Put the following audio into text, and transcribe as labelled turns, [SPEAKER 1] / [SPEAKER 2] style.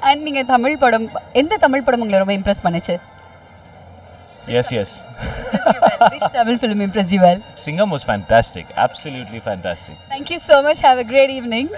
[SPEAKER 1] And நீங்க தமிழ் படம் எந்த தமிழ் படம் உங்களை ரொம்ப இம்ப்ரெஸ் பண்ணுச்சு
[SPEAKER 2] Yes, yes.
[SPEAKER 1] Which Tamil film impressed you well?
[SPEAKER 2] Singam was fantastic. Absolutely fantastic.
[SPEAKER 1] Thank you so much. Have a great evening.